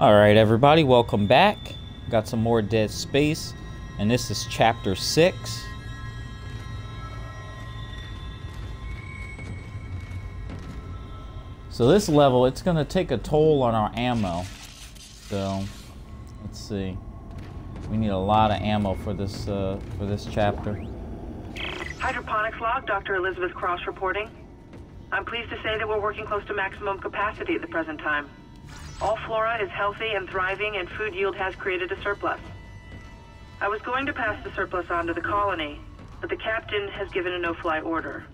Alright everybody, welcome back. Got some more Dead Space, and this is chapter 6. So this level, it's going to take a toll on our ammo. So, let's see. We need a lot of ammo for this, uh, for this chapter. Hydroponics log, Dr. Elizabeth Cross reporting. I'm pleased to say that we're working close to maximum capacity at the present time. All flora is healthy and thriving, and food yield has created a surplus. I was going to pass the surplus on to the colony, but the captain has given a no-fly order.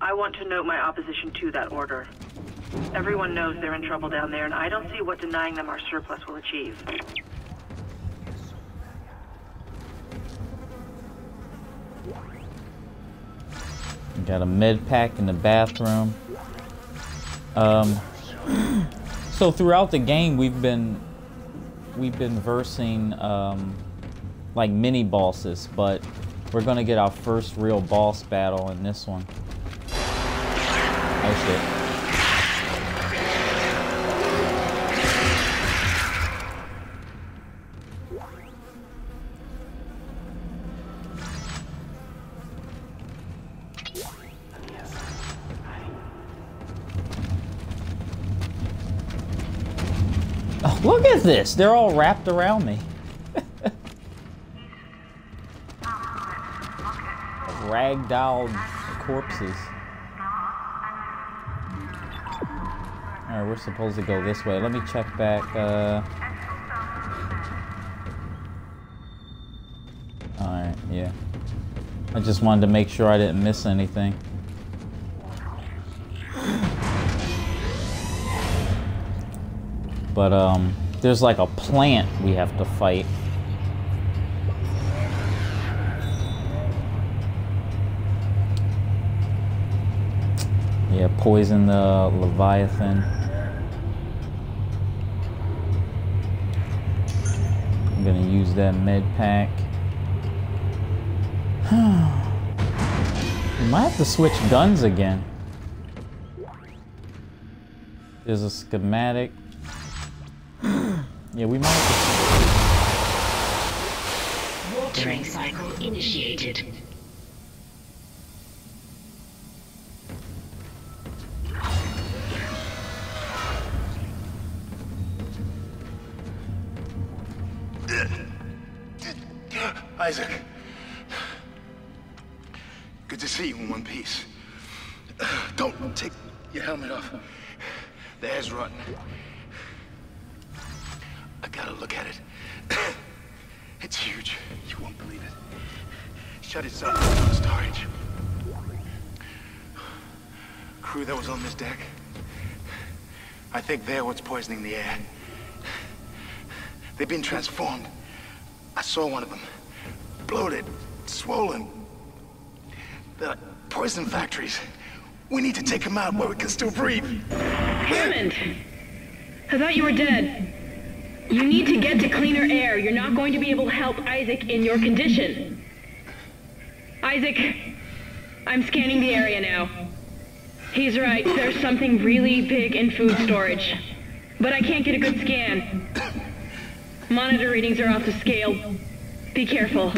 I want to note my opposition to that order. Everyone knows they're in trouble down there, and I don't see what denying them our surplus will achieve. Got a med pack in the bathroom. Um, so throughout the game, we've been we've been versing um, like mini bosses, but we're gonna get our first real boss battle in this one. Oh shit. This! They're all wrapped around me. Ragdoll corpses. Alright, we're supposed to go this way. Let me check back. Uh... Alright, yeah. I just wanted to make sure I didn't miss anything. But um, there's like a plant we have to fight. Yeah, poison the Leviathan. I'm gonna use that med pack. we might have to switch guns again. There's a schematic. Yeah, we might Watering cycle initiated. Poisoning the air. They've been transformed. I saw one of them. Bloated, swollen. The poison factories. We need to take them out where we can still breathe. Hammond! I thought you were dead. You need to get to cleaner air. You're not going to be able to help Isaac in your condition. Isaac, I'm scanning the area now. He's right, there's something really big in food storage. But I can't get a good scan. Monitor readings are off the scale. Be careful.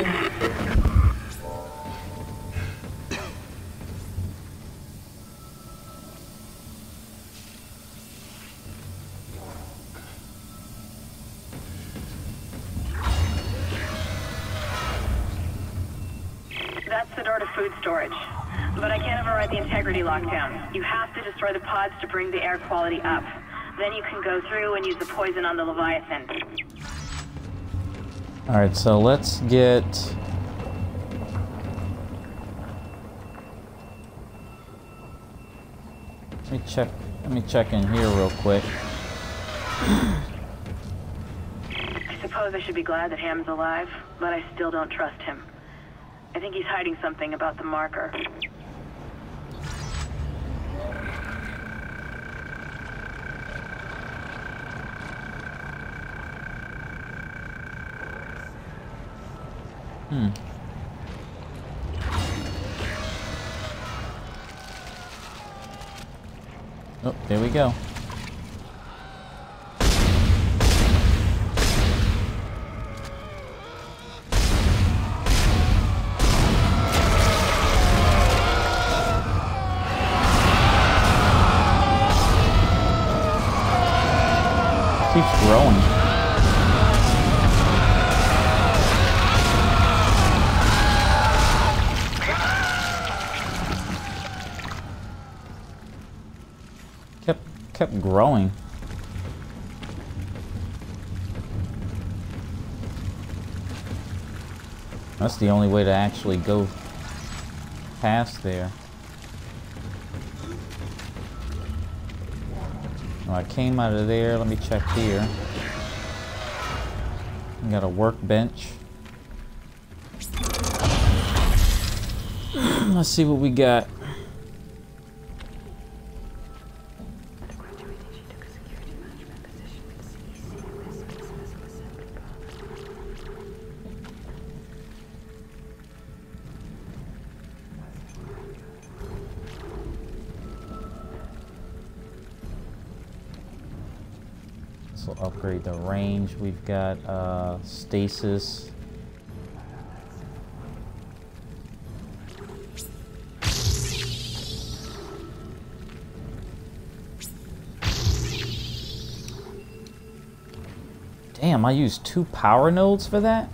That's the door to food storage. But I can't override the integrity lockdown. You have to destroy the pods to bring the air quality up. Then you can go through and use the poison on the Leviathan. Alright, so let's get... Let me check, let me check in here real quick. I suppose I should be glad that Ham's alive, but I still don't trust him. I think he's hiding something about the marker. Hmm. Oh, there we go. keeps growing. Kept growing. That's the only way to actually go past there. Well, I came out of there. Let me check here. We got a workbench. Let's see what we got. Range. We've got uh, stasis. Damn, I used two power nodes for that?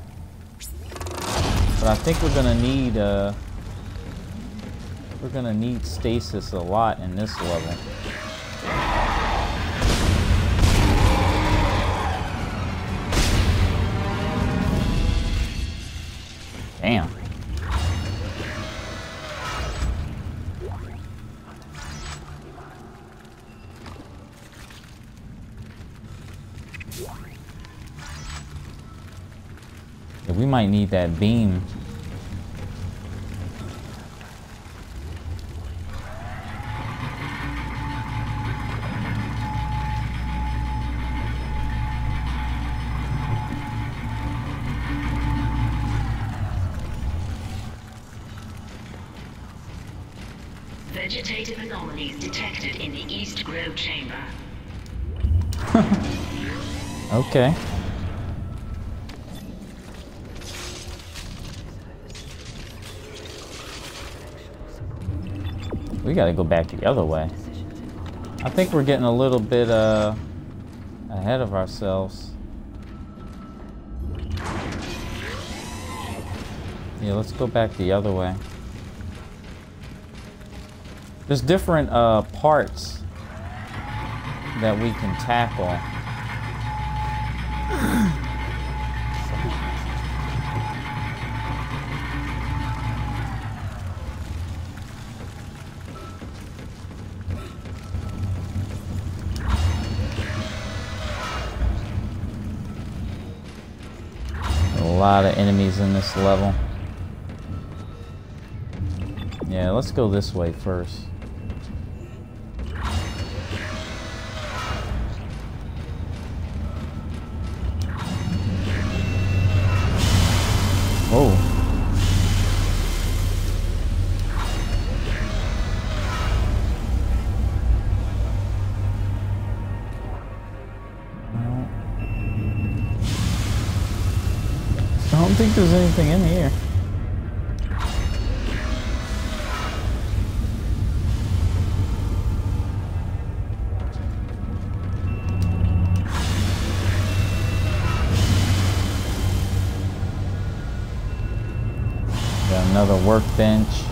But I think we're gonna need, uh, we're gonna need stasis a lot in this level. Might need that beam. Vegetative anomalies detected in the East Grove chamber. Okay. We gotta go back the other way. I think we're getting a little bit uh, ahead of ourselves. Yeah, let's go back the other way. There's different uh, parts that we can tackle. Enemies in this level. Yeah, let's go this way first. Another workbench.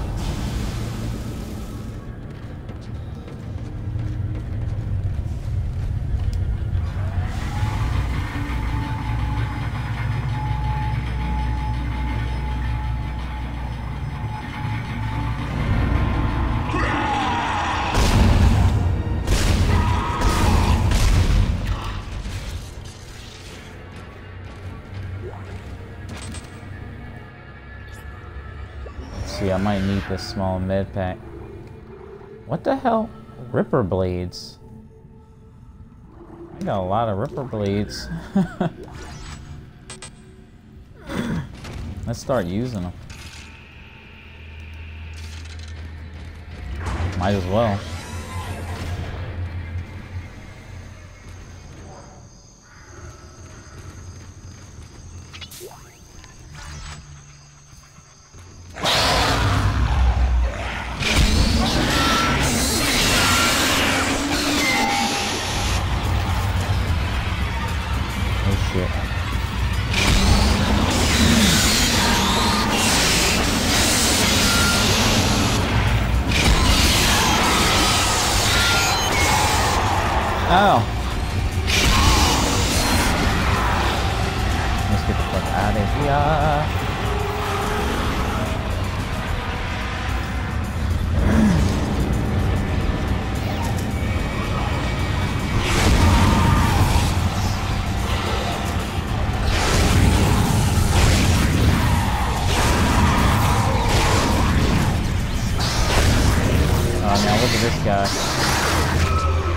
This small med pack. What the hell? Ripper blades. I got a lot of ripper blades. Let's start using them. Might as well. Guy.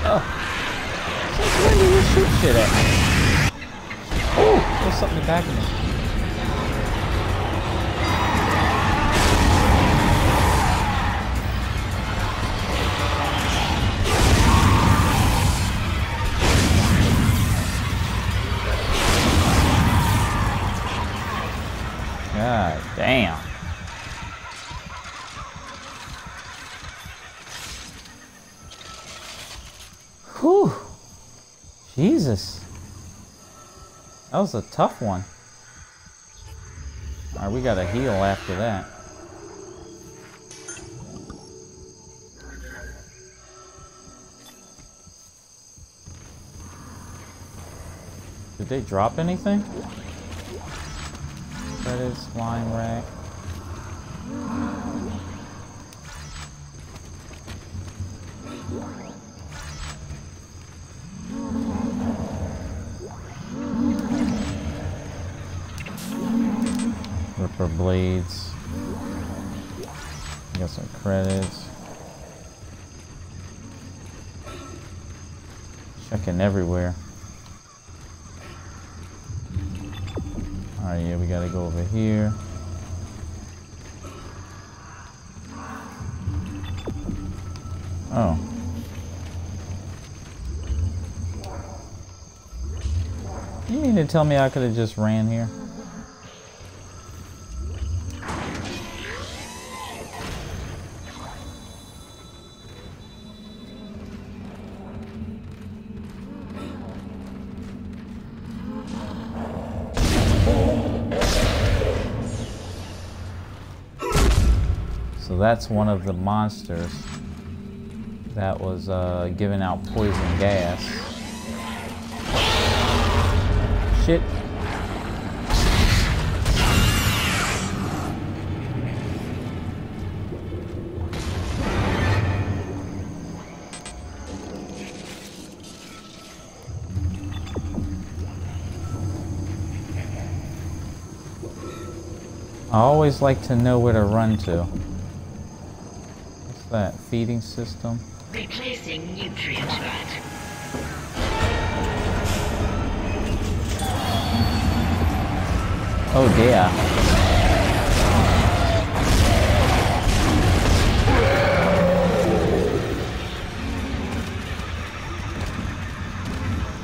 Oh. When do you shoot shit at? Oh, there's something in the back of me. Jesus. That was a tough one. Alright, we gotta heal after that. Did they drop anything? That is flying rack. Ripper blades. Got some credits. Checking everywhere. Alright, yeah, we gotta go over here. Oh. You mean to tell me I could have just ran here? That's one of the monsters that was uh, giving out poison gas. Shit. I always like to know where to run to. That? Feeding system? Replacing nutrient vat. Oh dear.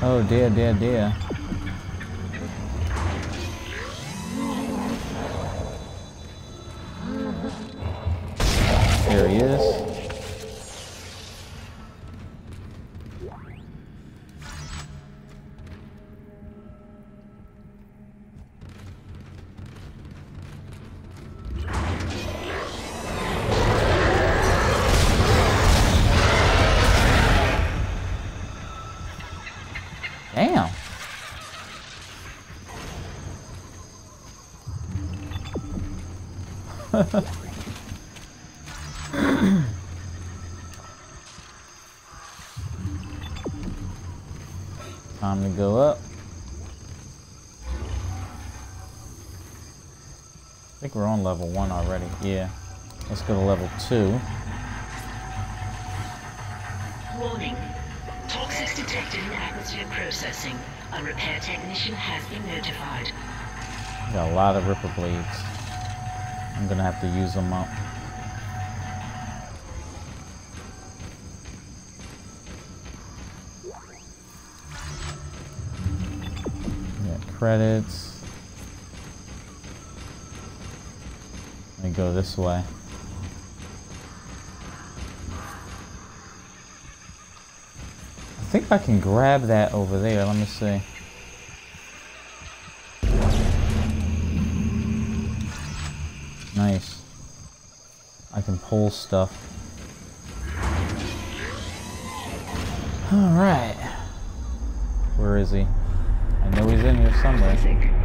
Oh dear, dear, dear. There he is. Time to go up. I think we're on level one already. Yeah. Let's go to level two. Warning. Toxics detected in atmosphere processing. A repair technician has been notified. Got a lot of ripper blades. I'm gonna have to use them up. Credits. Me go this way. I think I can grab that over there. Let me see. Nice. I can pull stuff. Alright. Where is he? In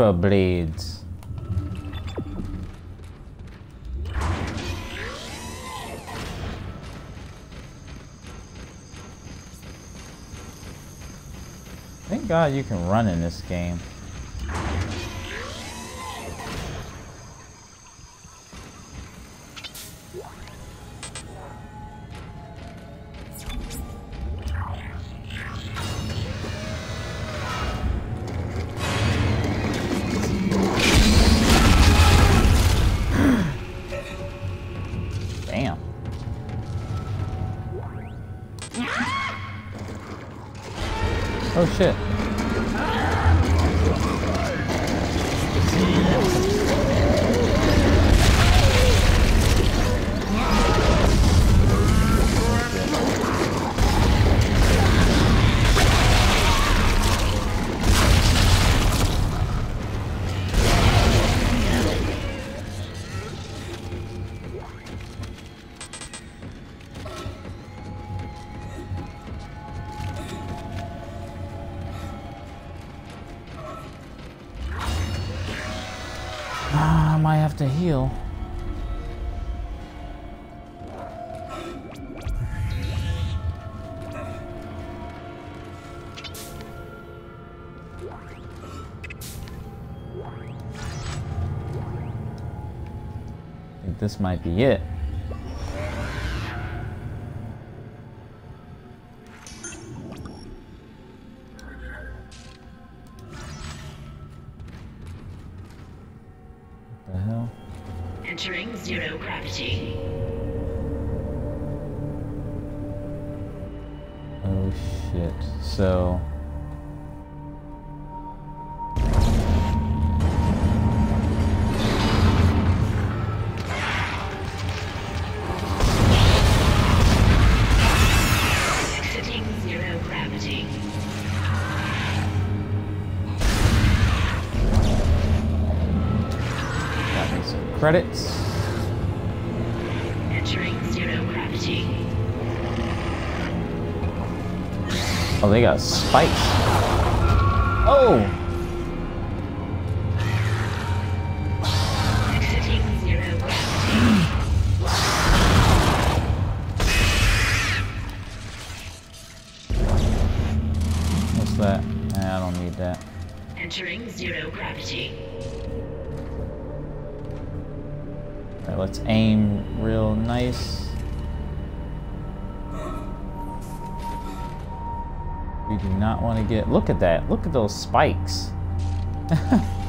Ripper blades. Thank God you can run in this game. Might be it. The hell? Entering zero gravity. Oh shit. So. Credits. Oh, they got spikes. Oh! We do not want to get. Look at that. Look at those spikes.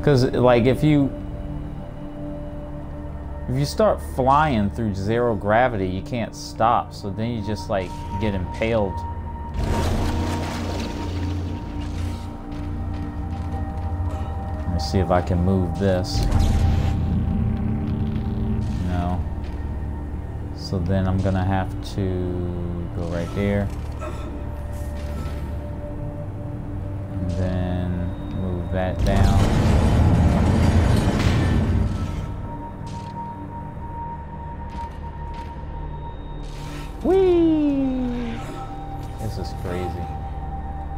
Because, like, if you. If you start flying through zero gravity, you can't stop. So then you just, like, get impaled. Let me see if I can move this. No. So then I'm gonna have to go right there. And then move that down. Whee! This is crazy.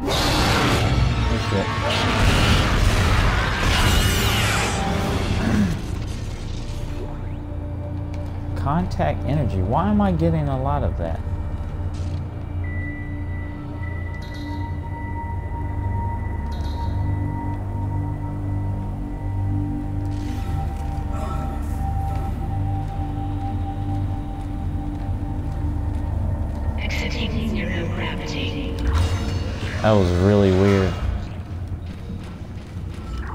Oh shit. Contact energy. Why am I getting a lot of that? That was really weird. I'm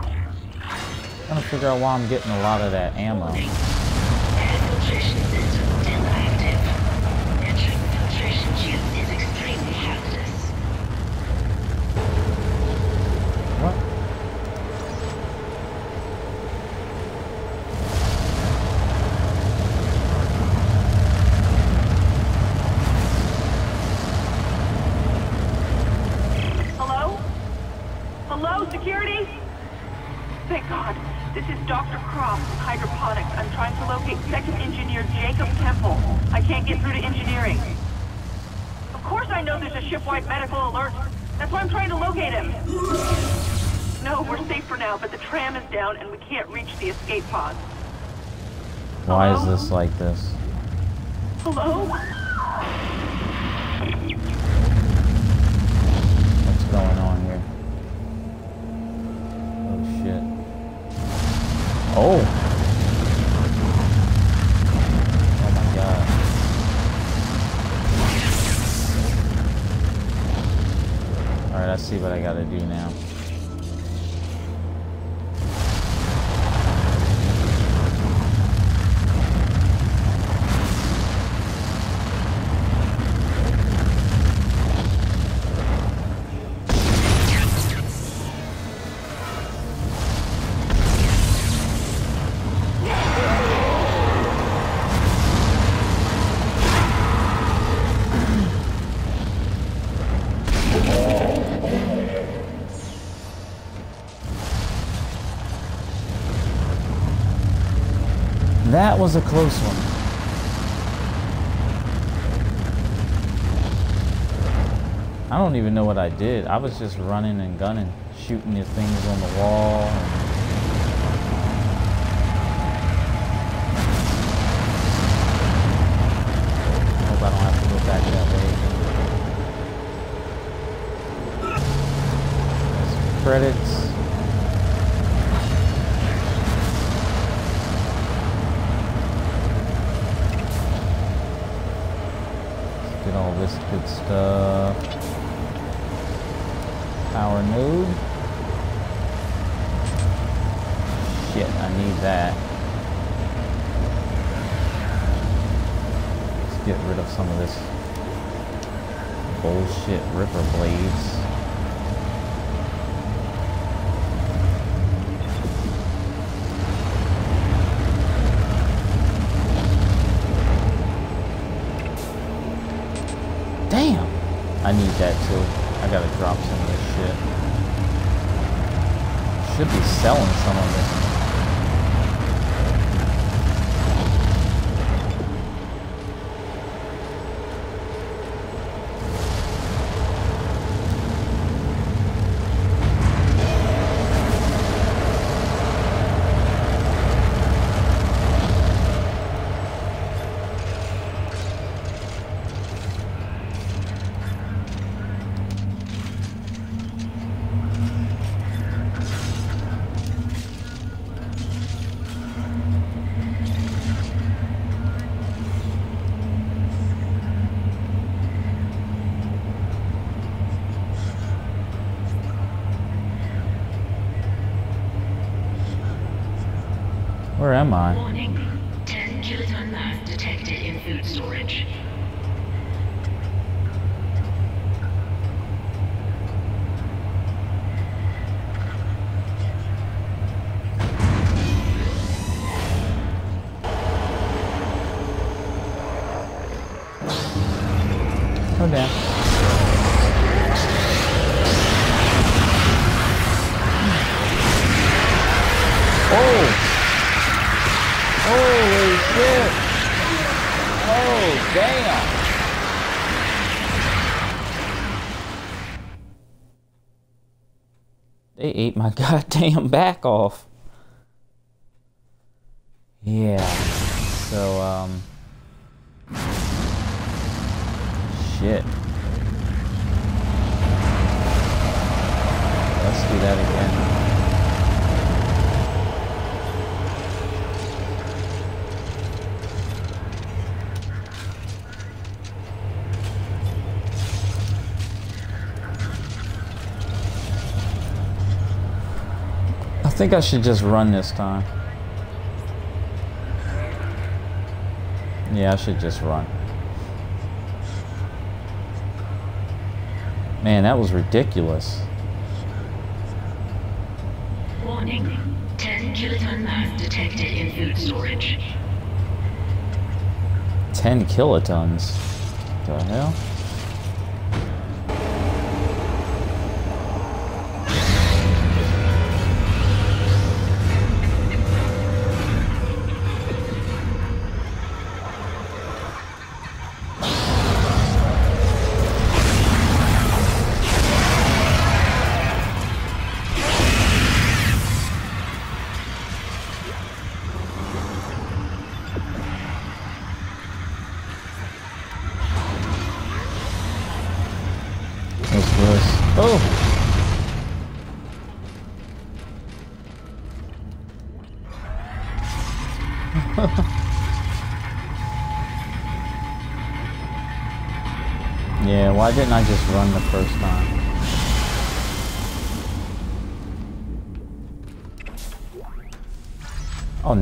trying to figure out why I'm getting a lot of that ammo position. see what I gotta do now. was a close one. I don't even know what I did. I was just running and gunning, shooting at things on the wall. Hope I don't have to go that way. Credit shit, Ripper Blades. Damn! I need that too. I gotta drop some of this shit. Should be selling some of this. my goddamn back off. Think I should just run this time. Yeah, I should just run. Man, that was ridiculous. Warning. 10 kiloton mass detected in food storage. 10 kilotons. The hell?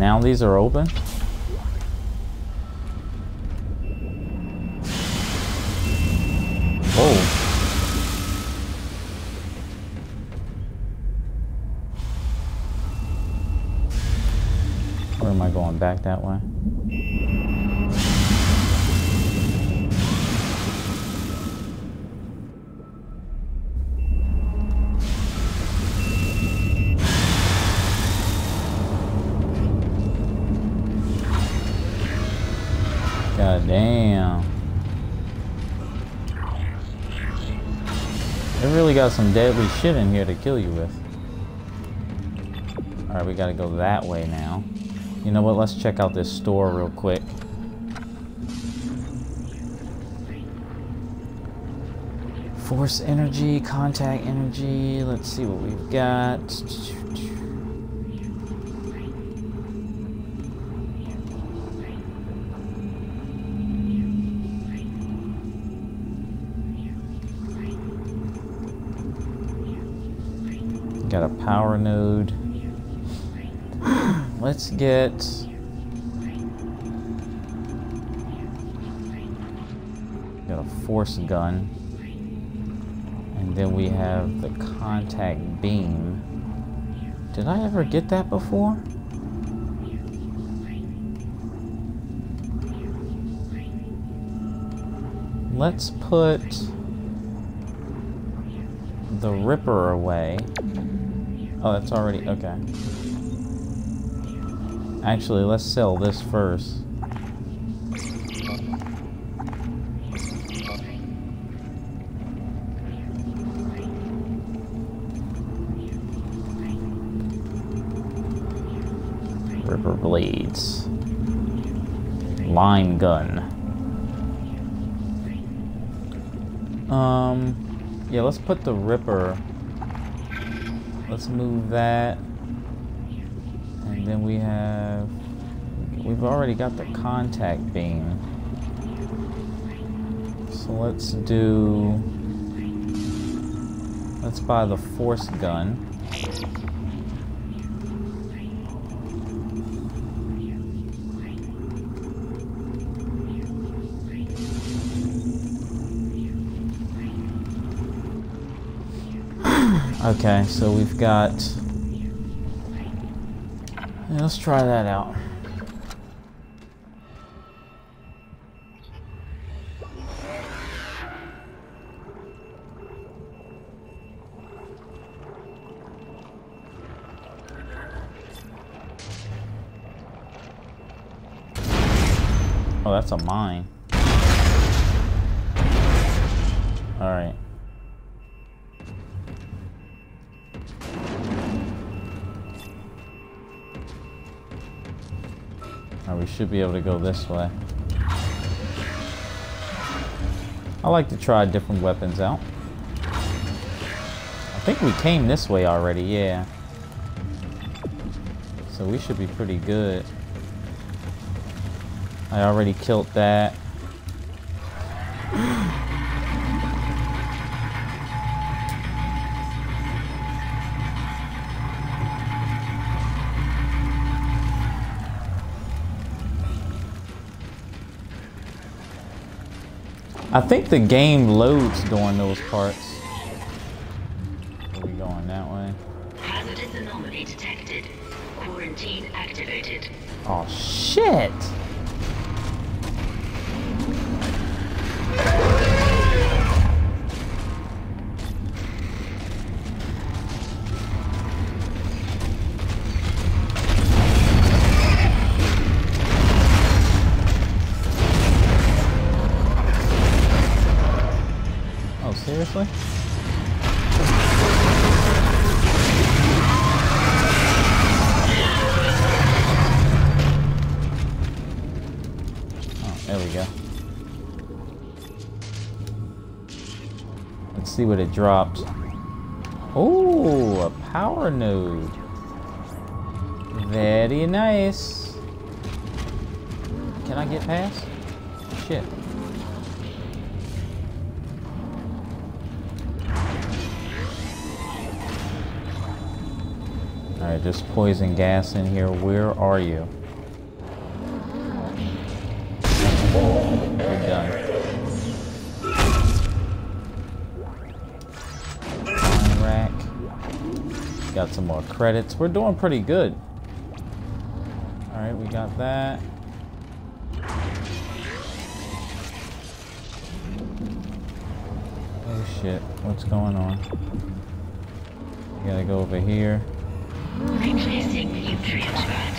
Now these are open? Oh. Where am I going? Back that way? Got some deadly shit in here to kill you with. Alright, we gotta go that way now. You know what? Let's check out this store real quick. Force energy, contact energy. Let's see what we've got. Power node. Let's get. Got a force gun. And then we have the contact beam. Did I ever get that before? Let's put the Ripper away. Oh, that's already okay. Actually, let's sell this first. Ripper blades. Line gun. Um, yeah, let's put the Ripper. Let's move that. And then we have, we've already got the contact beam. So let's do, let's buy the force gun. Okay, so we've got. Yeah, let's try that out. Oh, that's a mine. Should be able to go this way. I like to try different weapons out. I think we came this way already, yeah. So we should be pretty good. I already killed that. I think the game loads during those parts. Are we going that way? Hazardous anomaly detected. Quarantine activated. Oh shit! What it dropped. Oh, a power node. Very nice. Can I get past? Shit. Alright, just poison gas in here. Where are you? Credits. We're doing pretty good. Alright, we got that. Oh shit, what's going on? We gotta go over here. Nutrient vat.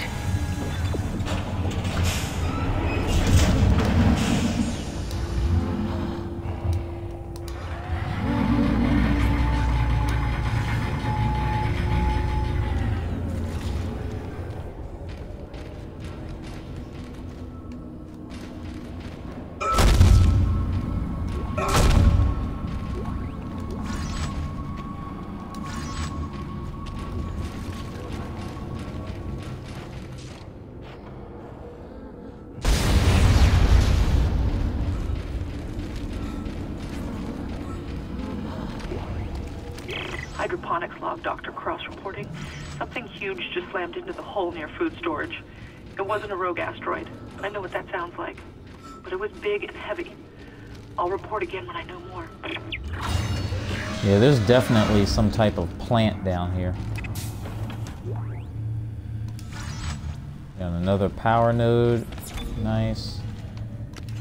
Huge just slammed into the hull near food storage. It wasn't a rogue asteroid. I know what that sounds like. But it was big and heavy. I'll report again when I know more. Yeah, there's definitely some type of plant down here. Got another power node. Nice.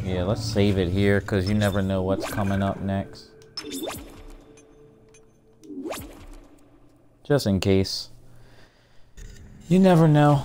Yeah, let's save it here because you never know what's coming up next. Just in case. You never know.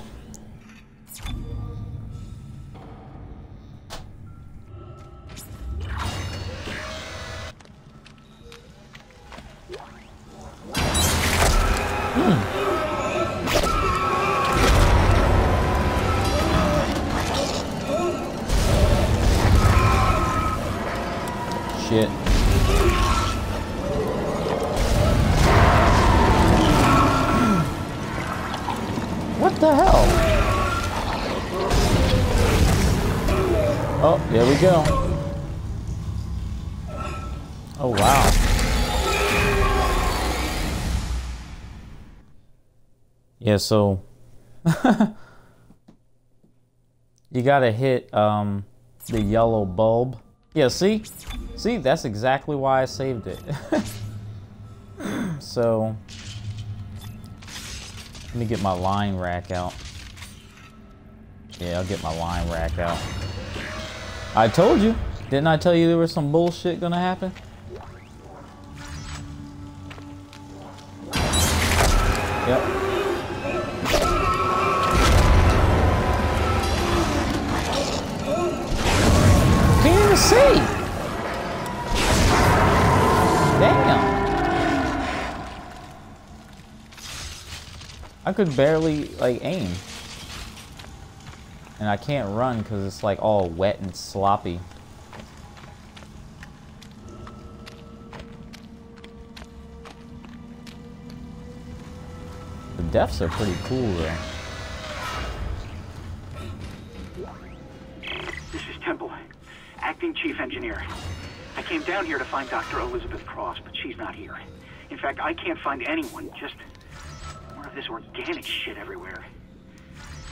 So you gotta hit um, the yellow bulb. Yeah, see? See, that's exactly why I saved it. so, let me get my line rack out. Yeah, I'll get my line rack out. I told you. Didn't I tell you there was some bullshit gonna happen? Yep. See. Damn. I could barely like aim. And I can't run because it's like all wet and sloppy. The deaths are pretty cool though. Chief. I came down here to find Dr. Elizabeth Cross, but she's not here. In fact, I can't find anyone, just more of this organic shit everywhere.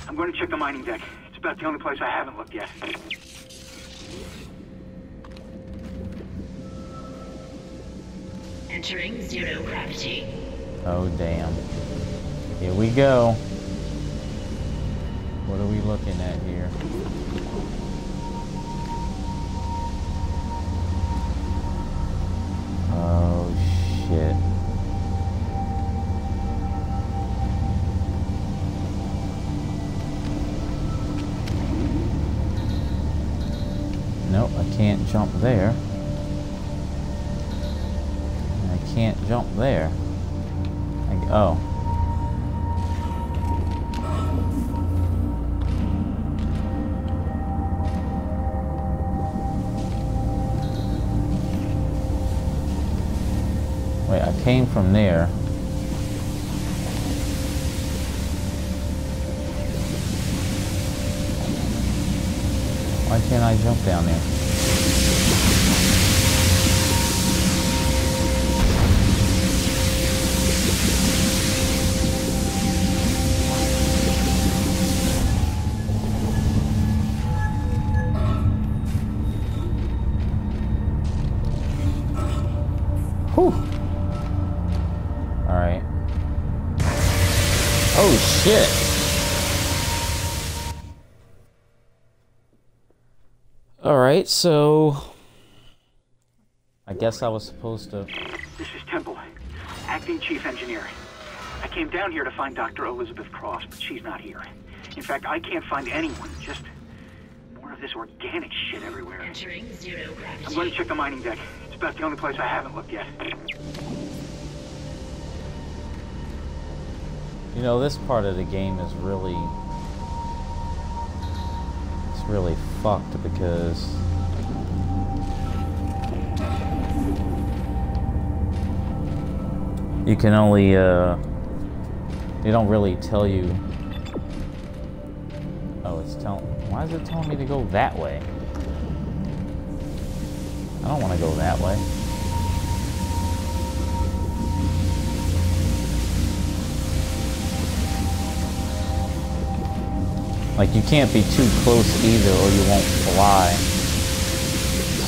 I'm going to check the mining deck. It's about the only place I haven't looked yet. Entering zero gravity. Oh, damn. Here we go. What are we looking at here? Shit. Nope, I can't jump there. I can't jump there. I, oh. Wait, I came from there. Why can't I jump down there? Shit! Alright, so... I guess I was supposed to... This is Temple, acting chief engineer. I came down here to find Dr. Elizabeth Cross, but she's not here. In fact, I can't find anyone. Just more of this organic shit everywhere. Entering zero gravity. I'm going to check the mining deck. It's about the only place I haven't looked yet. You know, this part of the game is really... It's really fucked because... You can only, uh... They don't really tell you... Oh, it's telling... Why is it telling me to go that way? I don't want to go that way. Like you can't be too close either or you won't fly.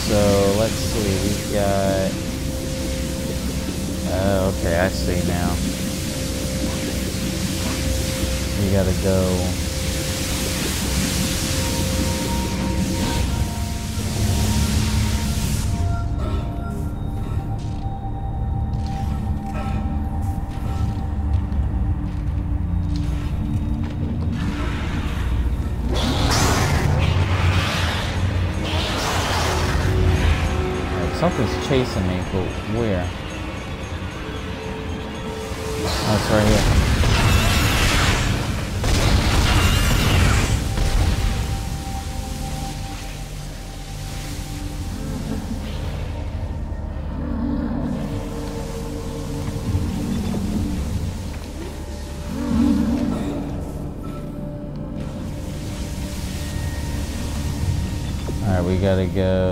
So let's see, we've got Oh, okay, I see now. We gotta go chasing me, but where? Oh, it's right here. Alright, we gotta go,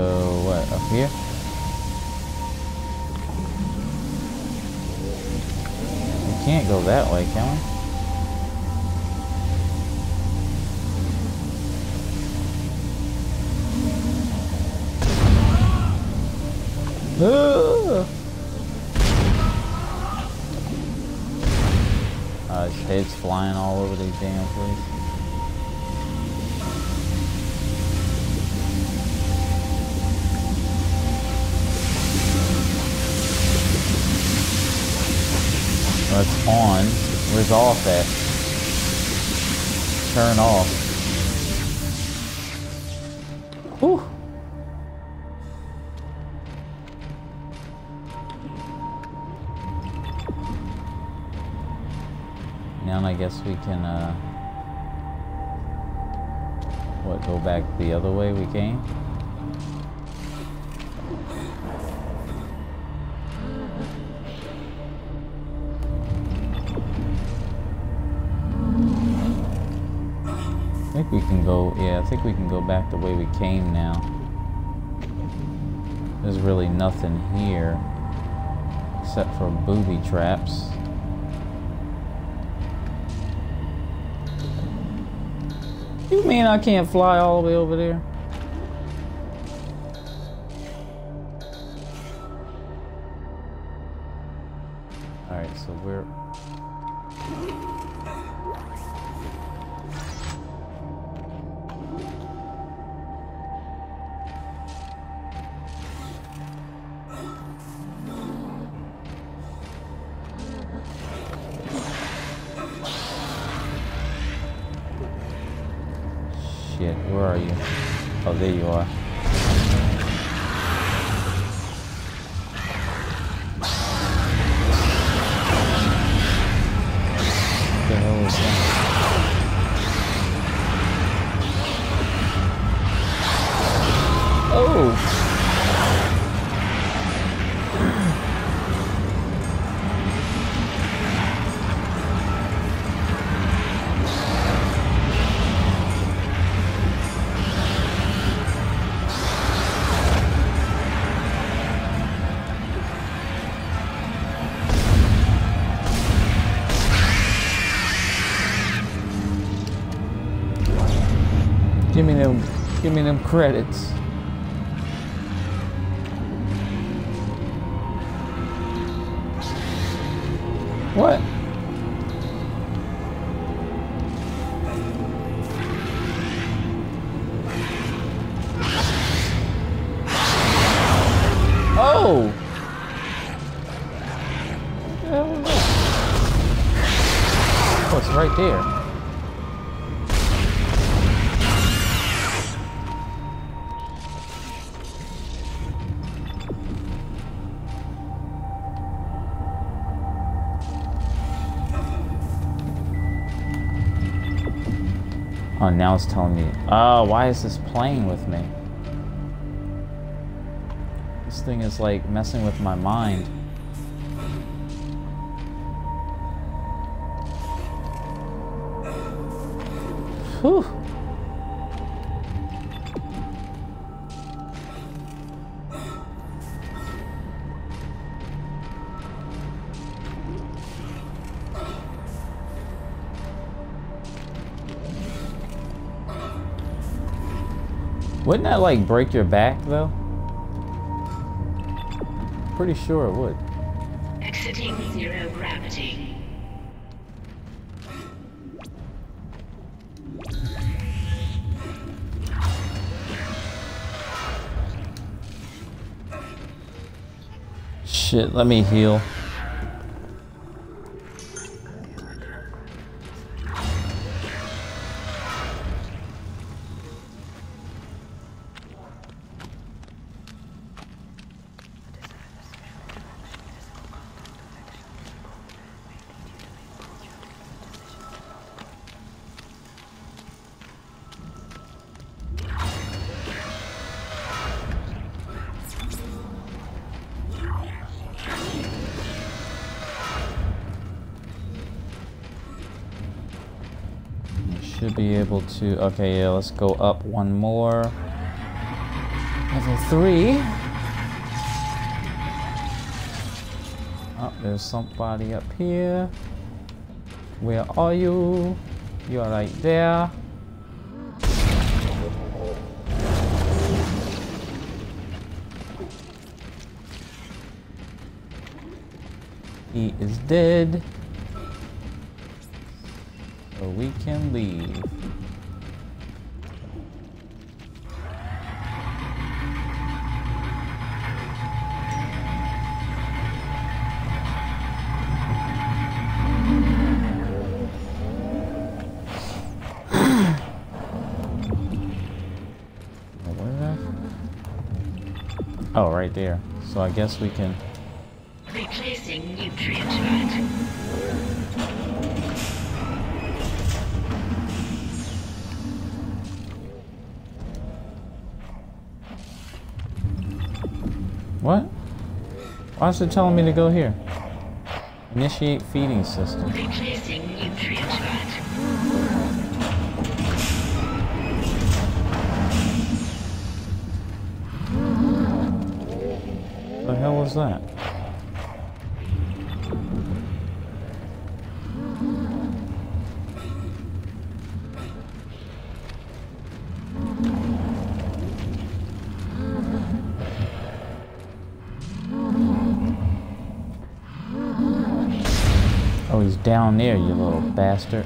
That's on. Where's off at? Turn off. Whew. Now I guess we can, uh, what, go back the other way we came? Think we can go, yeah, I think we can go back the way we came now. There's really nothing here except for booby traps. You mean I can't fly all the way over there? Them credits. Now it's telling me. Oh, why is this playing with me? This thing is like messing with my mind. Whew. Wouldn't that like break your back though? Pretty sure it would. Exiting zero gravity. Shit, let me heal. Be able to. Okay, yeah, let's go up one more. Level three. Oh, there's somebody up here. Where are you? You are right there. He is dead. So I guess we can. Replacing nutrient. What? Why is it telling me to go here? Initiate feeding system. Replacing nutrient. Hell was that? Oh, he's down there, you little bastard.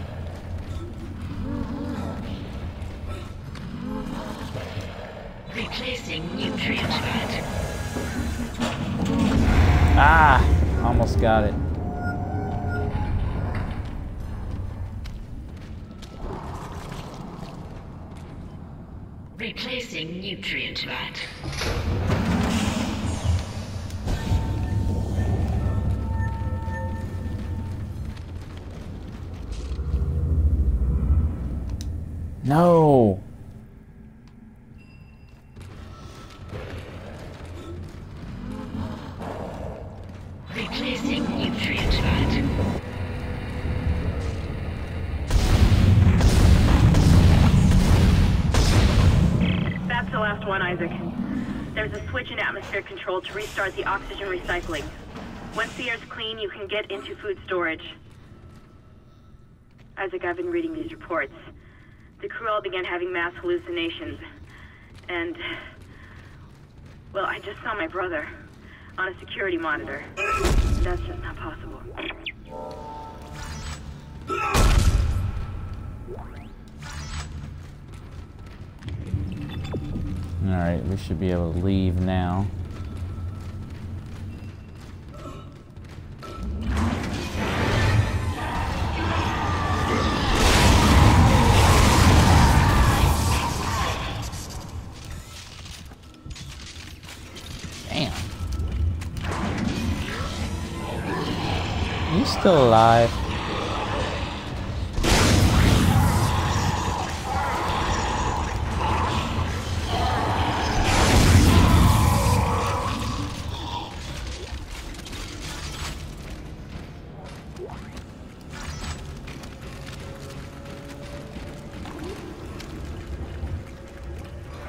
Got it. Oxygen recycling. Once the air's clean, you can get into food storage. Isaac, I've been reading these reports. The crew all began having mass hallucinations. And. Well, I just saw my brother on a security monitor. That's just not possible. Alright, we should be able to leave now. Still alive?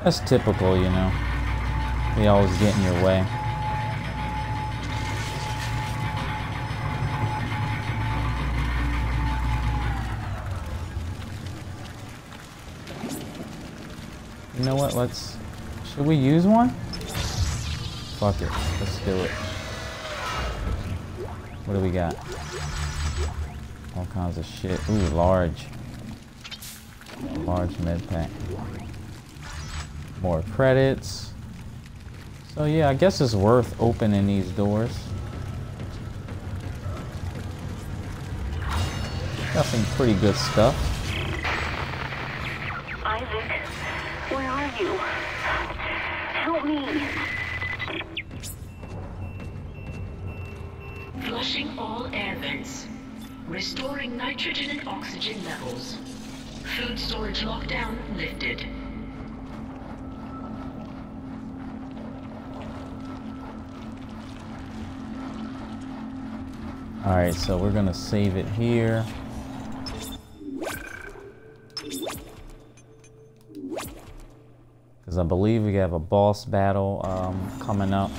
That's typical, you know. They always get in your way. You know what? Let's. Should we use one? Fuck it. Let's do it. What do we got? All kinds of shit. Ooh, large. Large med pack. More credits. So yeah, I guess it's worth opening these doors. Got some pretty good stuff. Oxygen levels. Food storage lockdown lifted. Alright, so we're gonna save it here. Because I believe we have a boss battle um, coming up.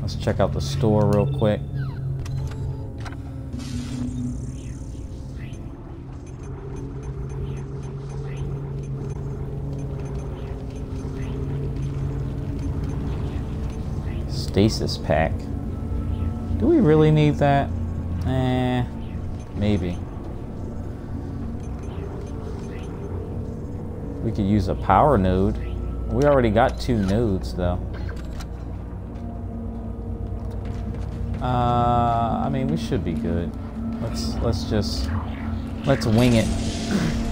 Let's check out the store real quick. Stasis pack. Do we really need that? Eh, maybe. We could use a power node. We already got two nodes though. Uh, I mean, we should be good. Let's let's just let's wing it.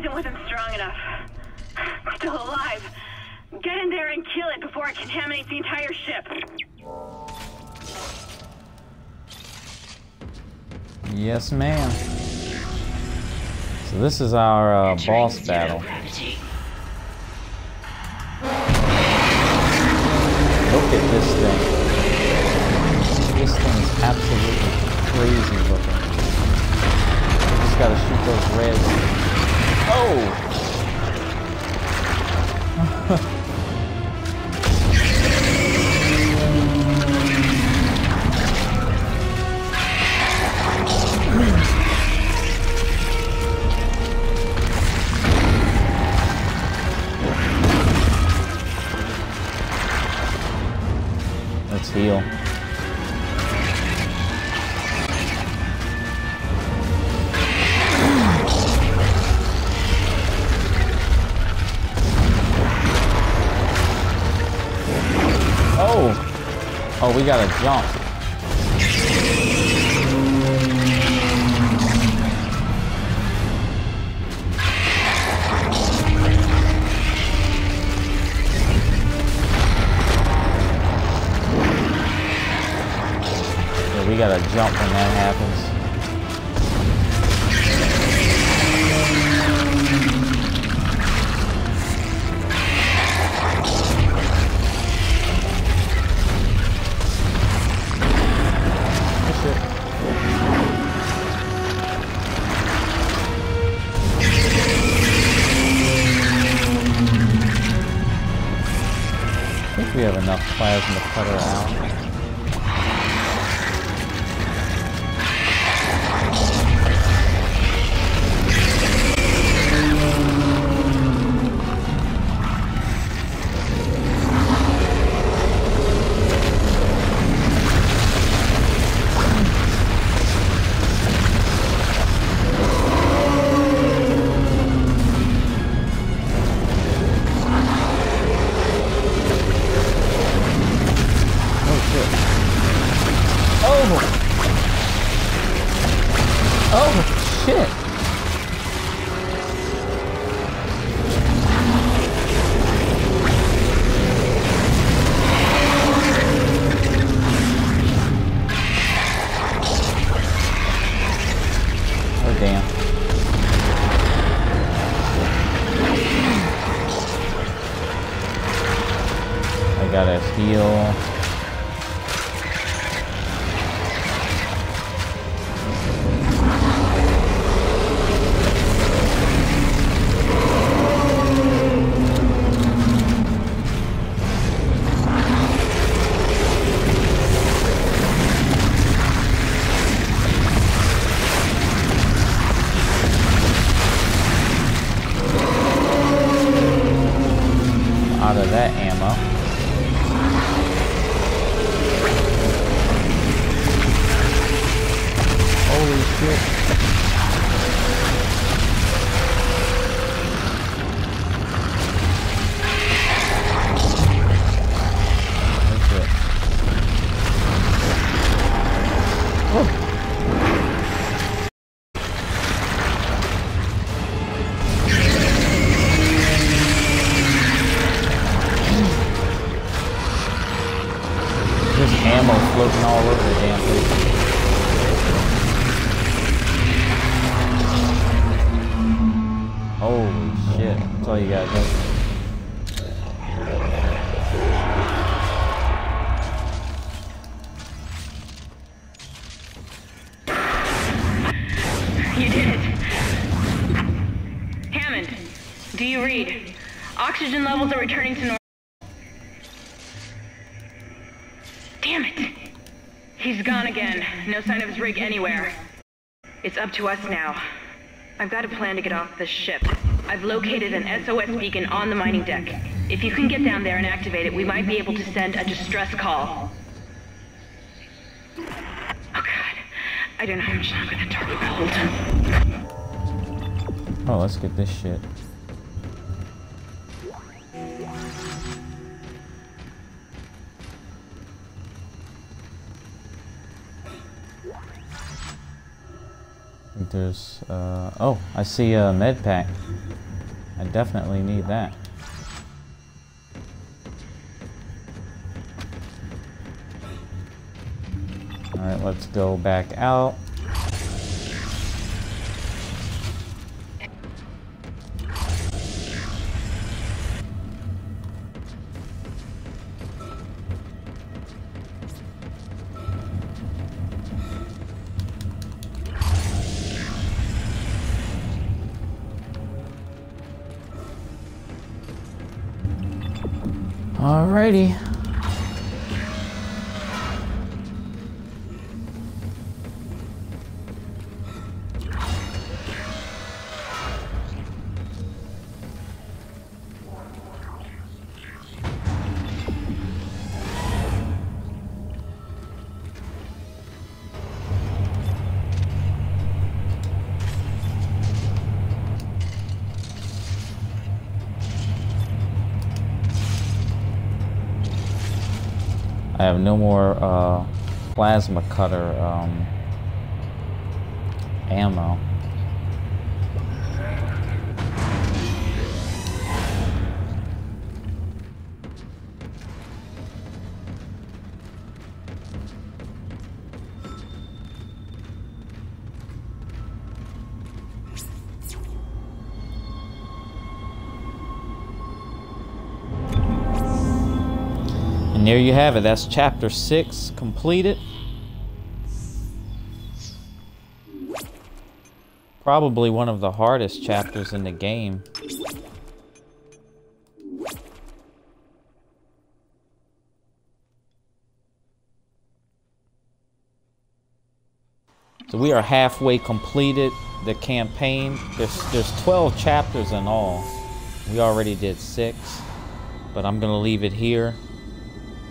Poison wasn't strong enough. Still alive. Get in there and kill it before it contaminates the entire ship. Yes, ma'am. So this is our uh, boss battle. Look at this thing. This thing is absolutely crazy looking. Just gotta shoot those reds. Oh! We gotta jump. Yeah, we gotta jump when that I think we have enough plasma to cut her Oh. Anywhere. It's up to us now. I've got a plan to get off this ship. I've located an SOS beacon on the mining deck. If you can get down there and activate it, we might be able to send a distress call. Oh god. I don't know how much longer that door will hold. Oh, let's get this shit. There's, uh, oh, I see a med pack. I definitely need that. Alright, let's go back out. Alrighty. No more uh, plasma cutter um, ammo. There you have it. That's chapter six completed. Probably one of the hardest chapters in the game. So we are halfway completed the campaign. There's there's 12 chapters in all. We already did six, but I'm gonna leave it here